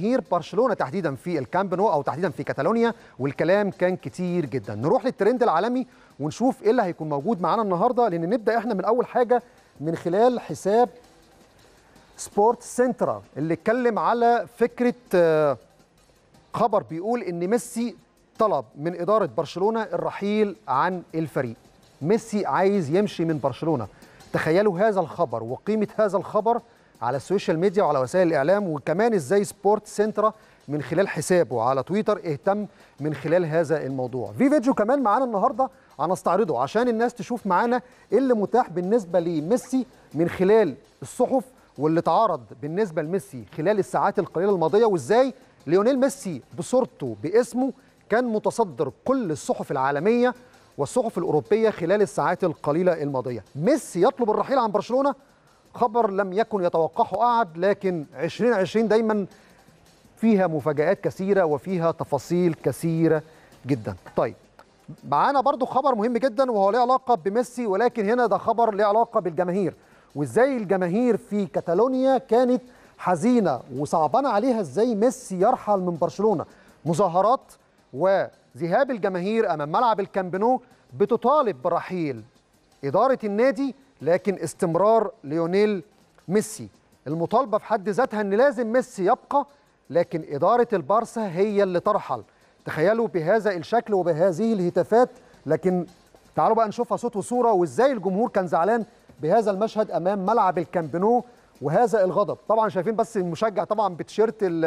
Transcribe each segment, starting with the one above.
جماهير برشلونة تحديدا في الكامب نو أو تحديدا في كاتالونيا والكلام كان كتير جدا. نروح للترند العالمي ونشوف إيه اللي هيكون موجود معانا النهارده لأن نبدأ إحنا من أول حاجة من خلال حساب SportsCenter اللي اتكلم على فكرة آه، خبر بيقول إن ميسي طلب من إدارة برشلونة الرحيل عن الفريق. ميسي عايز يمشي من برشلونة. تخيلوا هذا الخبر وقيمة هذا الخبر على ال social media وعلى وسائل الإعلام وكمان إزاي سبورت سنترا من خلال حسابه. على تويتر اهتم من خلال هذا الموضوع. في فيديو كمان معانا النهارده هنستعرضه عشان الناس تشوف معانا إيه اللي متاح بالنسبة لميسي من خلال الصحف واللي اتعرض بالنسبة لميسي خلال الساعات القليلة الماضية وإزاي ليونيل ميسي بصورته باسمه كان متصدر كل الصحف العالمية والصحف الأوروبية خلال الساعات القليلة الماضية. ميسي يطلب الرحيل عن برشلونة خبر لم يكن يتوقعه أحد لكن 2020 دايما فيها مفاجآت كثيرة وفيها تفاصيل كثيرة جدا. طيب معانا برضو خبر مهم جدا وهو له علاقة بميسي ولكن هنا ده خبر له علاقة بالجماهير. وإزاي الجماهير في كاتالونيا كانت حزينة وصعبانة عليها إزاي ميسي يرحل من برشلونة؟ مظاهرات وذهاب الجماهير أمام ملعب الكامبنو بتطالب برحيل إدارة النادي لكن استمرار ليونيل ميسي. المطالبة في حد ذاتها أن لازم ميسي يبقى لكن إدارة البارسا هي اللي ترحل. تخيلوا بهذا الشكل وبهذه الهتافات. لكن تعالوا بقى نشوفها صوت وصورة وإزاي الجمهور كان زعلان بهذا المشهد أمام ملعب الكامبنو وهذا الغضب. طبعا شايفين بس المشجع طبعا بتشيرت ال-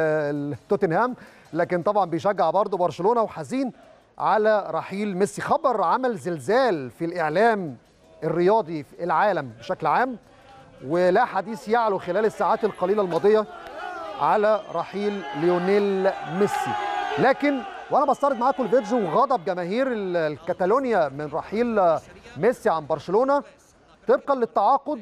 التوتنهام لكن طبعا بيشجع برضه برشلونة وحزين على رحيل ميسي. خبر عمل زلزال في الإعلام. الرياضي في العالم بشكل عام ولا حديث يعلو خلال الساعات القليلة الماضية على رحيل ليونيل ميسي. لكن وأنا بستعرض معاكم الفيديو غضب جماهير ال- الكتالونيا من رحيل ميسي عن برشلونة. طبقا للتعاقد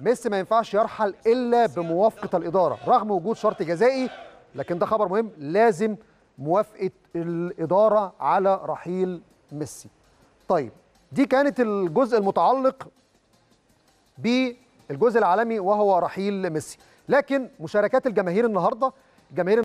ميسي ما ينفعش يرحل إلا بموافقة الإدارة رغم وجود شرط جزائي لكن ده خبر مهم لازم موافقة الإدارة على رحيل ميسي. طيب دي كانت الجزء المتعلق بالجزء العالمي وهو رحيل ميسي. لكن مشاركات الجماهير النهارده جماهير